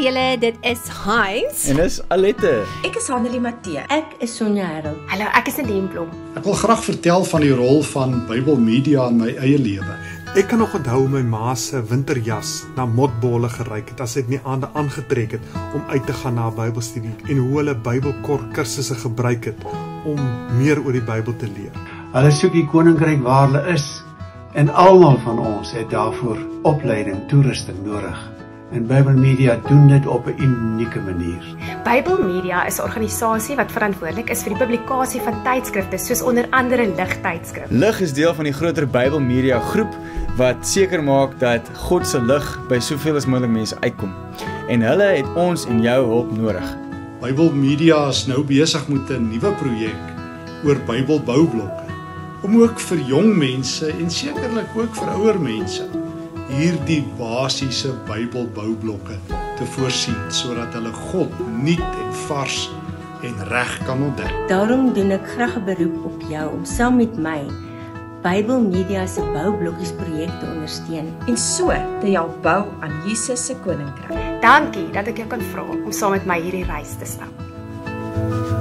julle, dit is Heinz. En dis Alette. Ek is Hanelie Matthee. Ek is Sonja Harold. Hallo, ek is Nadine Blom. Ek wil graag vertel van die rol van Bybel Media in my eie lewe. Ek kan nog onthou my ma se winterjas na motbolle geryk het as dit nie aande aangetrek het om uit te gaan na 'n Bybelstudie en hoe hulle Bybelkort kursusse gebruik het om meer oor die Bybel te leer. Hulle soek die koninkryk waar hulle is en almal van ons het daarvoor opleiding, toerusting nodig. En Bybel Media doen dit op 'n unieke manier. Bybel Media is 'n organisasie wat verantwoordelik is vir die publikasie van tydskrifte soos onder andere Lig tydskrif. Lig is deel van die groter Bybel Media groep wat seker maak dat God se lig by soveel as moontlik mense uitkom. En hulle het ons en jou hulp nodig. Bybel Media is nou besig met 'n nuwe projek oor Bybelboublokke om ook vir jong mense en sekerlik ook vir ouer mense hierdie basiese Bybelboublokke te voorsien sodat hulle God nuut en vars en reg kan ontdek. Daarom doen ek graag 'n beroep op jou om saam met my Bybel Media se boublokkies projek te ondersteun en so te help bou aan Jesus se koninkryk. Dankie dat ek jou kan vra om saam met my hierdie reis te stap.